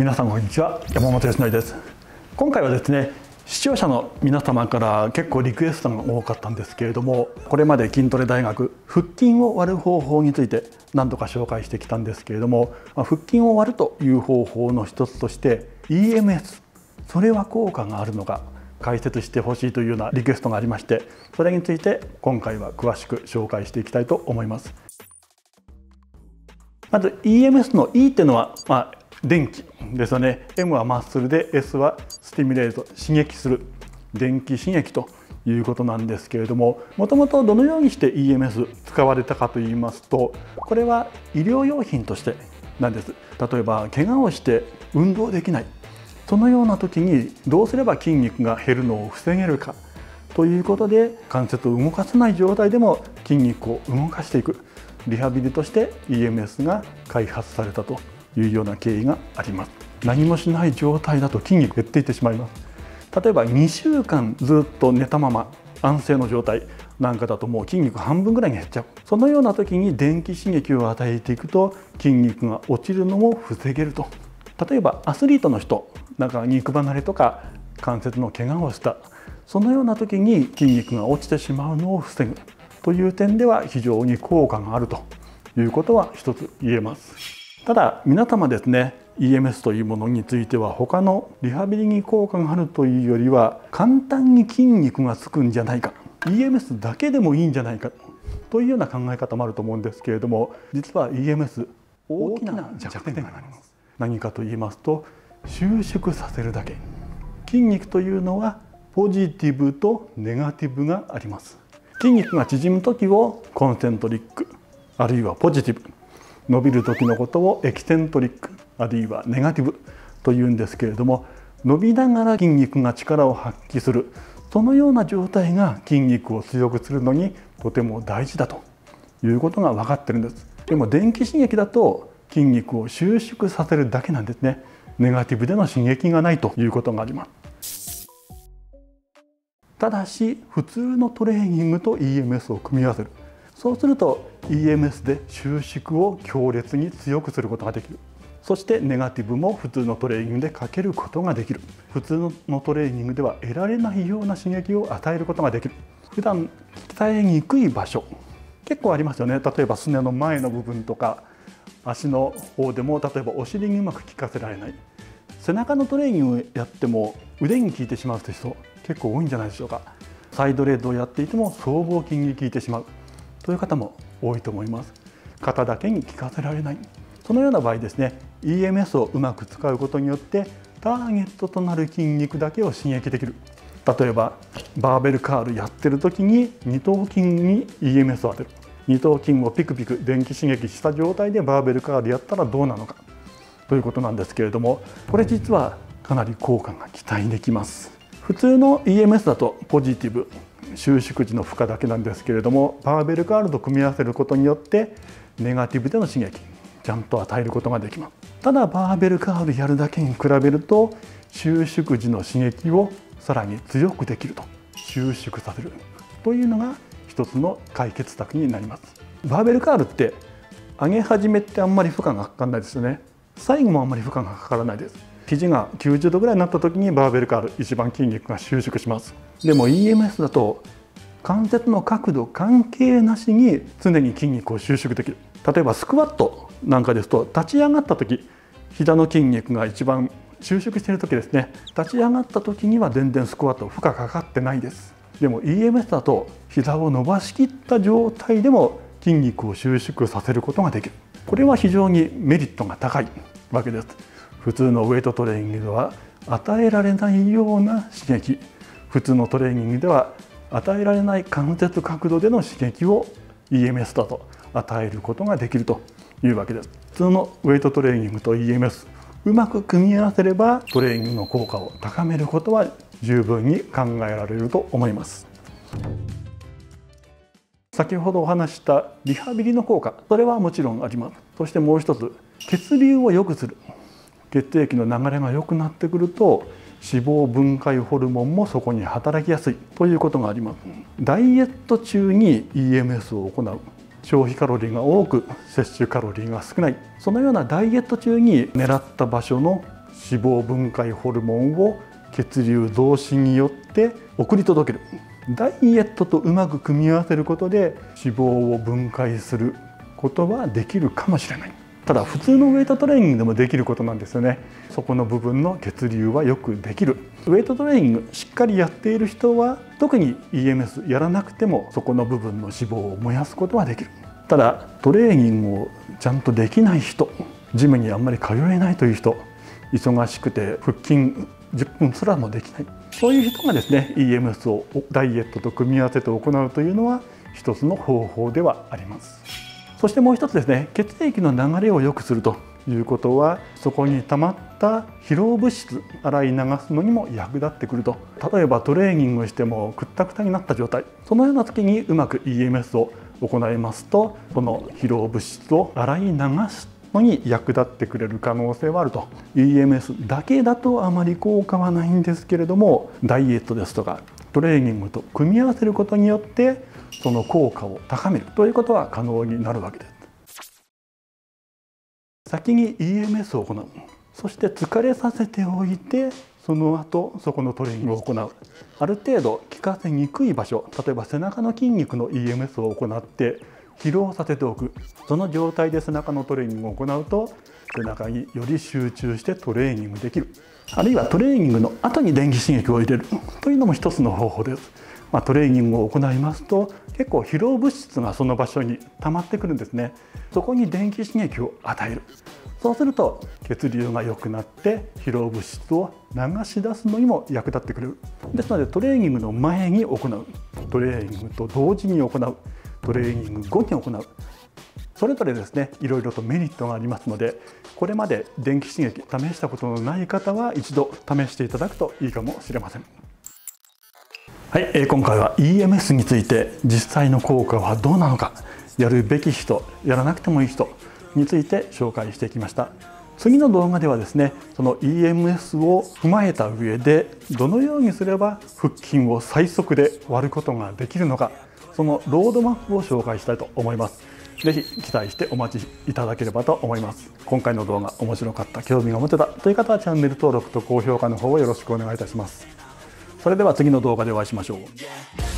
皆さんこんにちは。山本義則です。今回はですね視聴者の皆様から結構リクエストが多かったんですけれどもこれまで筋トレ大学腹筋を割る方法について何度か紹介してきたんですけれども腹筋を割るという方法の一つとして EMS それは効果があるのか解説してほしいというようなリクエストがありましてそれについて今回は詳しく紹介していきたいと思います。まず EMS の E っていうのは、まあ、電気ですよね。M はマッスルで S はスティミュレート刺激する。電気刺激ということなんですけれどももともとどのようにして EMS 使われたかといいますとこれは医療用品としてなんです。例えば怪我をして運動できない。そのような時にどうすれば筋肉が減るのを防げるか。ということで関節を動かせない状態でも筋肉を動かしていく。リハビリとして EMS が開発されたと。いうような経緯があります。何もしない状態だと筋肉減っていってしまいます。例えば2週間ずっと寝たまま安静の状態なんかだともう筋肉半分ぐらいに減っちゃう。そのような時に電気刺激を与えていくと筋肉が落ちるのも防げると。例えばアスリートの人なんか肉離れとか関節の怪我をした。そのような時に筋肉が落ちてしまうのを防ぐという点では非常に効果があるということは一つ言えます。ただ皆様ですね EMS というものについては他のリハビリに効果があるというよりは簡単に筋肉がつくんじゃないか EMS だけでもいいんじゃないかというような考え方もあると思うんですけれども実は EMS 大きな弱点があります。何かと言いますと収縮させるだけ。筋肉というのはポジティブとネガティブがあります。筋肉が縮む時をコンセントリックあるいはポジティブ。伸びる時のことをエキセントリックあるいはネガティブというんですけれども伸びながら筋肉が力を発揮する。そのような状態が筋肉を強くするのにとても大事だということが分かってるんです。でも電気刺激だと筋肉を収縮させるだけなんですね。ネガティブでの刺激がないということがあります。ただし普通のトレーニングと EMS を組み合わせる。そうすると EMS で収縮を強烈に強くすることができる。そしてネガティブも普通のトレーニングでかけることができる。普通のトレーニングでは得られないような刺激を与えることができる。普段鍛えにくい場所。結構ありますよね。例えばすねの前の部分とか足の方でも例えばお尻にうまく効かせられない。背中のトレーニングをやっても腕に効いてしまうという人結構多いんじゃないでしょうか。サイドレッドをやっていても僧帽筋に効いてしまう。という方も多いと思います。肩だけに効かせられない。そのような場合ですね EMS をうまく使うことによってターゲットとなる筋肉だけを刺激できる。例えばバーベルカールやってる時に二頭筋に EMS を当てる。二頭筋をピクピク電気刺激した状態でバーベルカールやったらどうなのか。ということなんですけれどもこれ実はかなり効果が期待できます。普通の EMS だとポジティブ。収縮時の負荷だけなんですけれどもバーベルカールと組み合わせることによってネガティブでの刺激ちゃんと与えることができます。ただバーベルカールやるだけに比べると収縮時の刺激をさらに強くできると収縮させる。というのが一つの解決策になります。バーベルカールって上げ始めってあんまり負荷がかからないですよね。最後もあんまり負荷がかからないです。肘が90度ぐらいになった時にバーベルカール一番筋肉が収縮します。でも EMS だと関節の角度関係なしに常に筋肉を収縮できる。例えばスクワットなんかですと立ち上がった時膝の筋肉が一番収縮している時ですね。立ち上がった時には全然スクワット負荷かかってないです。でも EMS だと膝を伸ばしきった状態でも筋肉を収縮させることができる。これは非常にメリットが高いわけです。普通のウエイトトレーニングでは与えられないような刺激。普通のトレーニングでは与えられない関節角度での刺激を EMS だと与えることができるというわけです。普通のウェイトトレーニングと EMS うまく組み合わせればトレーニングの効果を高めることは十分に考えられると思います。先ほどお話したリハビリの効果それはもちろんあります。そしてもう一つ血流を良くする。血液の流れが良くなってくると脂肪分解ホルモンもそこに働きやすいということがあります。ダイエット中に EMS を行う。消費カロリーが多く摂取カロリーが少ない。そのようなダイエット中に狙った場所の脂肪分解ホルモンを血流増進によって送り届ける。ダイエットとうまく組み合わせることで脂肪を分解することはできるかもしれない。ただ普通のウェイトトレーニングでもできることなんですよね。そこの部分の血流はよくできる。ウェイトトレーニングしっかりやっている人は特に EMS やらなくてもそこの部分の脂肪を燃やすことはできる。ただトレーニングをちゃんとできない人ジムにあんまり通えないという人忙しくて腹筋10分すらもできない。そういう人がですね EMS をダイエットと組み合わせて行うというのは一つの方法ではあります。そしてもう一つですね血液の流れを良くするということはそこに溜まった疲労物質洗い流すのにも役立ってくると。例えばトレーニングしてもくったくたになった状態。そのような時にうまく EMS を行いますとこの疲労物質を洗い流すのに役立ってくれる可能性はあると。EMS だけだとあまり効果はないんですけれどもダイエットですとかトレーニングと組み合わせることによってその効果を高めるということは可能になるわけで。す先に EMS を行う。そして疲れさせておいてその後そこのトレーニングを行う。ある程度効かせにくい場所。例えば背中の筋肉の EMS を行って疲労させておく。その状態で背中のトレーニングを行うと背中により集中してトレーニングできる。あるいはトレーニングの後に電気刺激を入れる。というのも一つの方法です、まあ、トレーニングを行いますと結構疲労物質がその場所に溜まってくるんですね。そこに電気刺激を与える。そうすると血流が良くなって疲労物質を流し出すのにも役立ってくれる。ですのでトレーニングの前に行う。トレーニングと同時に行う。トレーニング後に行う。それぞれですねいろいろとメリットがありますのでこれまで電気刺激試したことのない方は一度試していただくといいかもしれません。はい、えー、今回は EMS について実際の効果はどうなのかやるべき人やらなくてもいい人について紹介してきました。次の動画ではですねその EMS を踏まえた上でどのようにすれば腹筋を最速で割ることができるのかそのロードマップを紹介したいと思います。ぜひ期待してお待ちいただければと思います。今回の動画面白かった興味が持てたという方はチャンネル登録と高評価の方をよろしくお願いいたします。それでは次の動画でお会いしましょう。